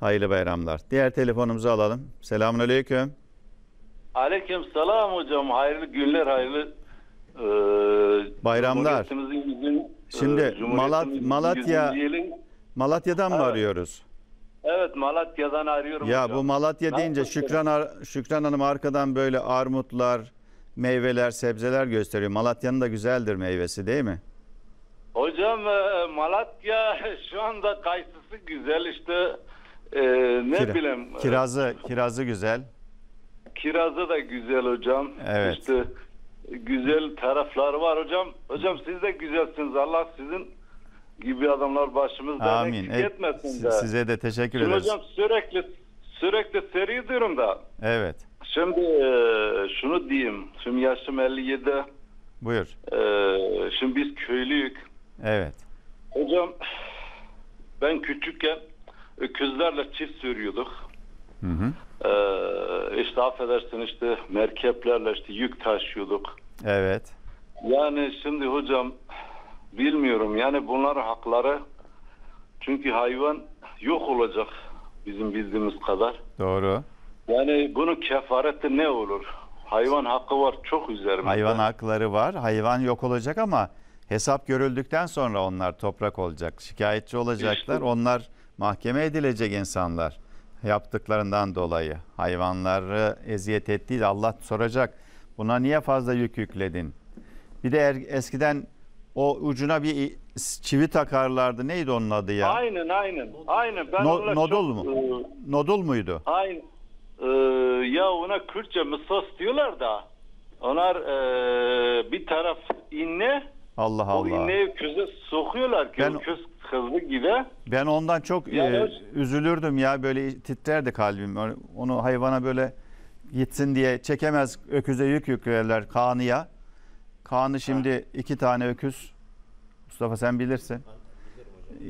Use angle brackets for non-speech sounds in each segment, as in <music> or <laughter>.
Hayırlı bayramlar. Diğer telefonumuzu alalım. Selamun aleyküm. Aleyküm selam hocam. Hayırlı günler, hayırlı e, Bayramlar. Cumhuriyetimizin yüzün- Şimdi e, Malat- Malatya- Malatya'dan mı Evet. arıyoruz? Evet Malatya'dan arıyorum Ya hocam. bu Malatya deyince Nasılsın? Şükran Ar- Şükran Hanım arkadan böyle armutlar, meyveler, sebzeler gösteriyor. Malatya'nın da güzeldir meyvesi değil mi? Hocam e, Malatya <laughs> şu anda kayısısı güzel işte e, ne Kira- bileyim. e, Kirazı, kirazı güzel. Kirazı da güzel hocam. Evet. İşte güzel tarafları var hocam. Hocam siz de güzelsiniz. Allah sizin gibi adamlar başımızda Amin. eksik etmesin si- de. size de teşekkür Şimdi ederiz. hocam sürekli sürekli seri diyorum da. Evet. Şimdi e, şunu diyeyim. Şimdi yaşım 57. Buyur. E, şimdi biz köylüyük. Evet. Hocam ben küçükken öküzlerle çift sürüyorduk. Hı hı. Ee, işte affedersin işte merkeplerle işte yük taşıyorduk. Evet. Yani şimdi hocam bilmiyorum yani bunların hakları çünkü hayvan yok olacak bizim bildiğimiz kadar. Doğru. Yani bunun kefareti ne olur? Hayvan hakkı var çok üzerimizde. Hayvan hakları var. Hayvan yok olacak ama hesap görüldükten sonra onlar toprak olacak. Şikayetçi olacaklar. İşte. Onlar mahkeme edilecek insanlar. Yaptıklarından dolayı. Hayvanları eziyet ettiği Allah soracak. Buna niye fazla yük yükledin? Bir de er- eskiden o ucuna bir çivi takarlardı. Neydi onun adı ya? Aynen aynen. Aynen. Ben No- nodul çok, mu? e, Nodul muydu? Aynen. Ee, ya ona Kürtçe mısas diyorlar da onlar e, bir taraf inne Allah o Allah. inneyi köze sokuyorlar ki Ben- o köz hızlı gibi. Ben ondan çok Ya e, üzülürdüm ya böyle titrerdi kalbim. Onu- hayvana böyle gitsin diye çekemez öküze yük yüklerler Kaan'ıya. Kaan'ı şimdi iki tane öküz Mustafa sen bilirsin.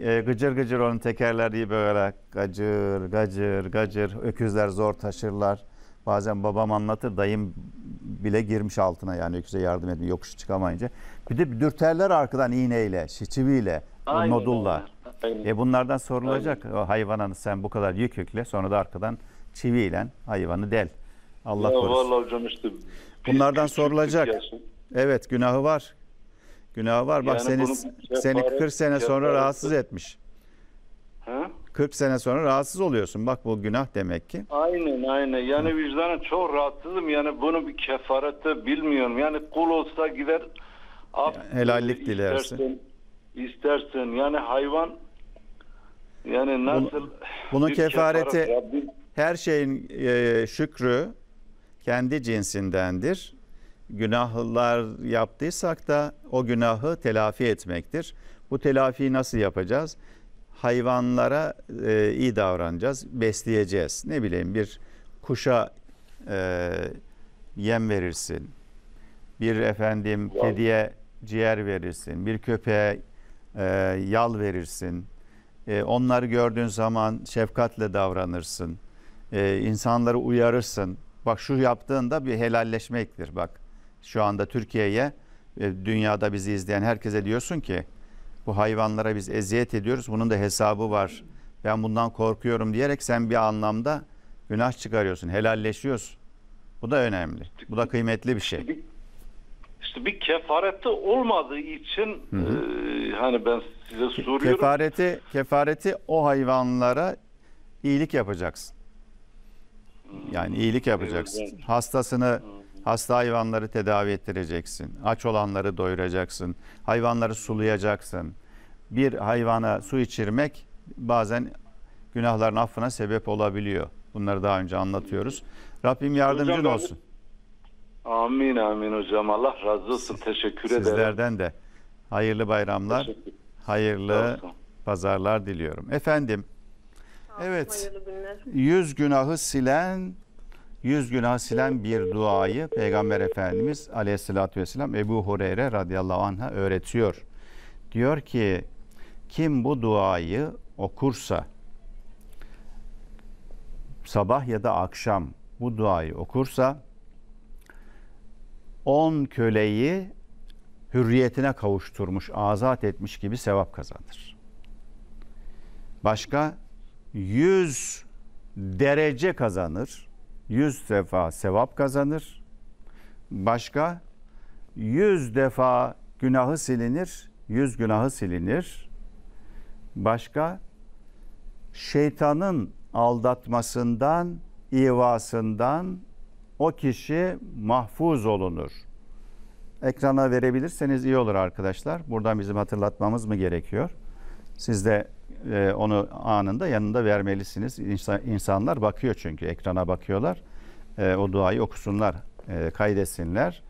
E, gıcır gıcır onun tekerleri böyle gacır gacır gacır öküzler zor taşırlar. Bazen babam anlatır dayım bile girmiş altına yani öküze yardım etmiyor yokuş çıkamayınca. Bir de dürterler arkadan iğneyle, çiviyle, o Aynen nodulla. öyle. Aynen. E bunlardan sorulacak. O hayvana sen bu kadar yük yükle sonra da arkadan çiviyle hayvanı del. Allah ya korusun. vallahi hocam işte Bunlardan sorulacak. yaşın. Evet günahı var. Günahı var. Bak Yani seni bunun bir seni kefaret- 40 sene sonra rahatsız etmiş. Ha? 40 sene sonra rahatsız oluyorsun. Bak bu günah demek ki. Aynen aynen. Yani vicdanın çok rahatsızım. Yani bunun bir kefareti bilmiyorum. Yani kul olsa gider af, helallik e, dilersin. İstersen. Yani hayvan yani nasıl bunun bir kefareti- Rabbim- Her şeyin e, şükrü kendi cinsindendir. Günahlar yaptıysak da o günahı telafi etmektir. Bu telafiyi nasıl yapacağız? Hayvanlara e, iyi davranacağız, besleyeceğiz. Ne bileyim bir kuşa e, yem verirsin. Bir efendim kediye ciğer verirsin. Bir köpeğe e, yal verirsin. E, onları gördüğün zaman şefkatle davranırsın. E, insanları uyarırsın. Bak şu yaptığında bir helalleşmektir bak. Şu anda Türkiye'ye e, dünyada bizi izleyen herkese diyorsun ki bu hayvanlara biz eziyet ediyoruz. Bunun da hesabı var. Ben bundan korkuyorum diyerek sen bir anlamda günah çıkarıyorsun, helalleşiyorsun. Bu da önemli. Bu da kıymetli bir şey. işte bir kefareti olmadığı için e, hani ben size soruyorum. Kefareti kefareti o hayvanlara iyilik yapacaksın. Yani iyilik yapacaksın. Evet. Hastasını hasta hayvanları tedavi ettireceksin. Aç olanları doyuracaksın. Hayvanları sulayacaksın. Bir hayvana su içirmek bazen günahların affına sebep olabiliyor. Bunları daha önce anlatıyoruz. Rabbim yardımcın Hocam olsun. Amin amin hocam. Allah razı olsun. Teşekkür ederim. Sizlerden de hayırlı bayramlar, hayırlı pazarlar diliyorum. Efendim Evet. Hayırlı günler. yüz günahı silen yüz günahı silen bir duayı Peygamber Efendimiz Aleyhisselatü Vesselam Ebu Hureyre radıyallahu anh'a öğretiyor. Diyor ki kim bu duayı okursa sabah ya da akşam bu duayı okursa on köleyi hürriyetine kavuşturmuş, azat etmiş gibi sevap kazanır. Başka 100 derece kazanır. 100 defa sevap kazanır. Başka 100 defa günahı silinir. 100 günahı silinir. Başka şeytanın aldatmasından, ivasından o kişi mahfuz olunur. Ekrana verebilirseniz iyi olur arkadaşlar. Buradan bizim hatırlatmamız mı gerekiyor? Siz de e, onu anında yanında vermelisiniz. İnsan, insanlar bakıyor çünkü ekrana bakıyorlar. E, o duayı okusunlar, e, kaydetsinler.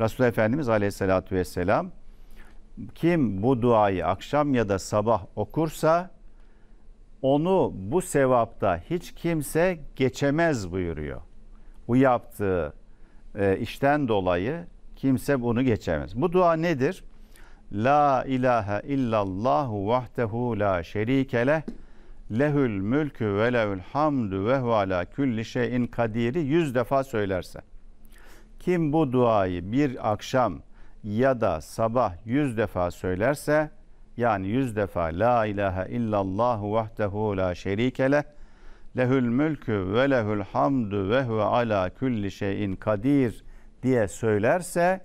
Resulullah Efendimiz Aleyhisselatü Vesselam kim bu duayı akşam ya da sabah okursa onu bu sevapta hiç kimse geçemez buyuruyor. Bu yaptığı e, işten dolayı kimse bunu geçemez. Bu dua nedir? La ilahe illallahu vahdehu la şerike leh lehül mülkü ve lehül hamdu ve ala kulli şeyin kadiri yüz defa söylerse. Kim bu duayı bir akşam ya da sabah yüz defa söylerse yani yüz defa La ilahe illallahu vahdehu la şerike leh lehül mülkü ve lehül hamdu ve huve ala kulli şeyin kadir diye söylerse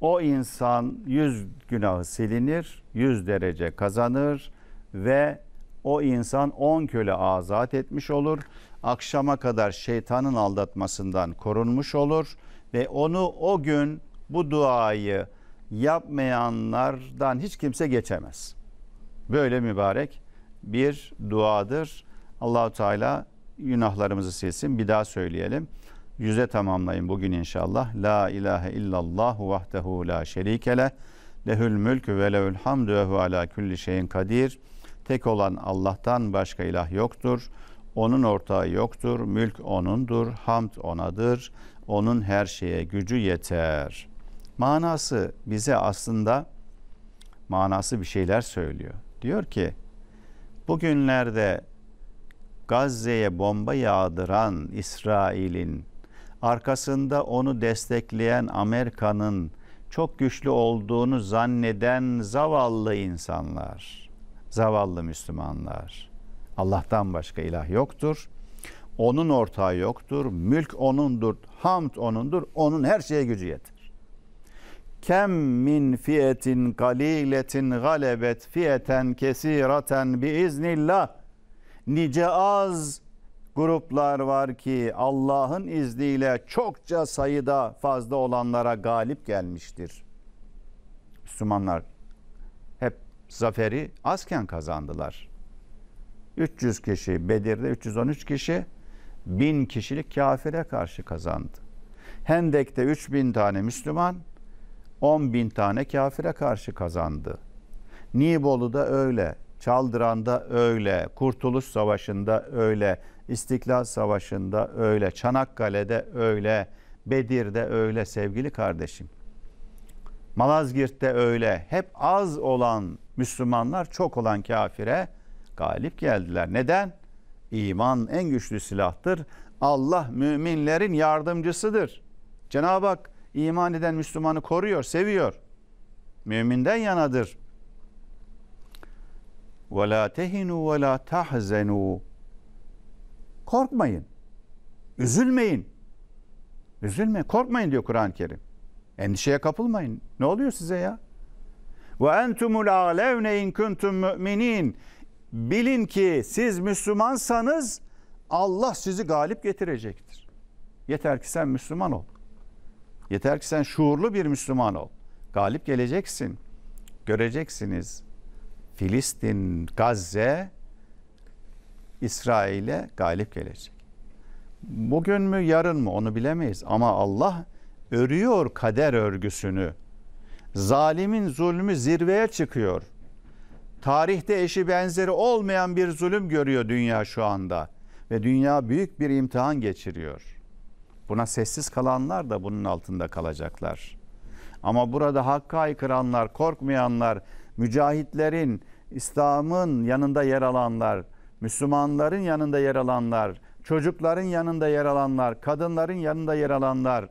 o insan yüz günahı silinir, yüz derece kazanır ve o insan on köle azat etmiş olur. Akşama kadar şeytanın aldatmasından korunmuş olur ve onu o gün bu duayı yapmayanlardan hiç kimse geçemez. Böyle mübarek bir duadır. Allahu Teala günahlarımızı silsin. Bir daha söyleyelim. Yüze tamamlayın bugün inşallah. La ilahe illallah vahdehu la şerike leh. Lehül mülkü ve lehül hamdü ve ala kulli şeyin kadir. Tek olan Allah'tan başka ilah yoktur. Onun ortağı yoktur. Mülk O'nundur. Hamd O'nadır. Onun her şeye gücü yeter. Manası bize aslında manası bir şeyler söylüyor. Diyor ki bugünlerde Gazze'ye bomba yağdıran İsrail'in arkasında onu destekleyen Amerika'nın çok güçlü olduğunu zanneden zavallı insanlar, zavallı Müslümanlar. Allah'tan başka ilah yoktur. Onun ortağı yoktur. Mülk onundur. Hamd onundur. Onun her şeye gücü yeter. Kem min fiyetin galiletin galebet fiyeten kesiraten biiznillah. Nice az gruplar var ki Allah'ın izniyle çokça sayıda fazla olanlara galip gelmiştir. Müslümanlar hep zaferi azken kazandılar. 300 kişi Bedir'de 313 kişi bin kişilik kafire karşı kazandı. Hendek'te 3000 tane Müslüman 10 bin tane kafire karşı kazandı. Nibolu'da öyle, Çaldıran'da öyle, Kurtuluş Savaşı'nda öyle, İstiklal Savaşı'nda öyle, Çanakkale'de öyle, Bedir'de öyle sevgili kardeşim. Malazgirt'te öyle. Hep az olan Müslümanlar çok olan kafire galip geldiler. Neden? İman en güçlü silahtır. Allah müminlerin yardımcısıdır. Cenab-ı Hak iman eden Müslümanı koruyor, seviyor. Müminden yanadır. وَلَا تَهِنُوا وَلَا تَحْزَنُوا Korkmayın. Üzülmeyin. Üzülmeyin. Korkmayın diyor Kur'an-ı Kerim. Endişeye kapılmayın. Ne oluyor size ya? Ve entumul alevne in kuntum müminin. Bilin ki siz Müslümansanız Allah sizi galip getirecektir. Yeter ki sen Müslüman ol. Yeter ki sen şuurlu bir Müslüman ol. Galip geleceksin. Göreceksiniz. Filistin, Gazze İsrail'e galip gelecek. Bugün mü yarın mı onu bilemeyiz ama Allah örüyor kader örgüsünü. Zalimin zulmü zirveye çıkıyor. Tarihte eşi benzeri olmayan bir zulüm görüyor dünya şu anda ve dünya büyük bir imtihan geçiriyor. Buna sessiz kalanlar da bunun altında kalacaklar. Ama burada hakka aykıranlar, korkmayanlar, mücahitlerin, İslam'ın yanında yer alanlar, Müslümanların yanında yer alanlar, çocukların yanında yer alanlar, kadınların yanında yer alanlar,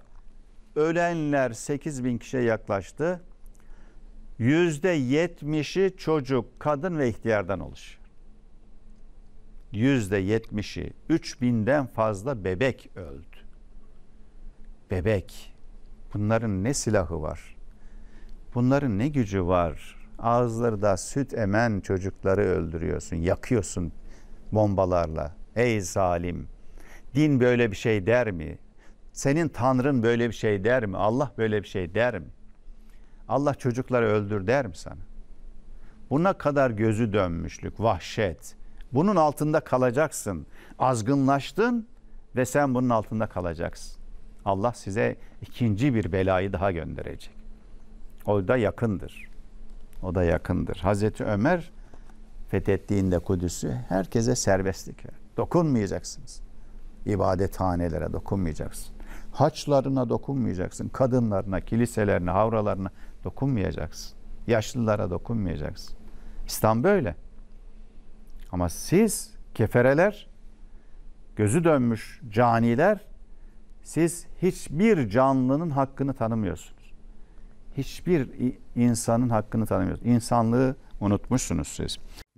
ölenler 8 bin kişiye yaklaştı. Yüzde yetmişi çocuk, kadın ve ihtiyardan oluşuyor. yüzde yetmişi 3000'den fazla bebek öldü. Bebek. Bunların ne silahı var? Bunların ne gücü var? Ağızları süt emen çocukları öldürüyorsun, yakıyorsun bombalarla. Ey zalim! Din böyle bir şey der mi? Senin Tanrın böyle bir şey der mi? Allah böyle bir şey der mi? Allah çocukları öldür der mi sana? Buna kadar gözü dönmüşlük, vahşet. Bunun altında kalacaksın. Azgınlaştın ve sen bunun altında kalacaksın. Allah size ikinci bir belayı daha gönderecek. O da yakındır. O da yakındır. Hazreti Ömer fethettiğinde Kudüs'ü herkese serbestlik ver. Dokunmayacaksınız. İbadethanelere dokunmayacaksın. Haçlarına dokunmayacaksın. Kadınlarına, kiliselerine, havralarına dokunmayacaksın. Yaşlılara dokunmayacaksın. İslam böyle. Ama siz kefereler, gözü dönmüş caniler, siz hiçbir canlının hakkını tanımıyorsunuz. Hiçbir insanın hakkını tanımıyorsunuz. İnsanlığı unutmuşsunuz siz.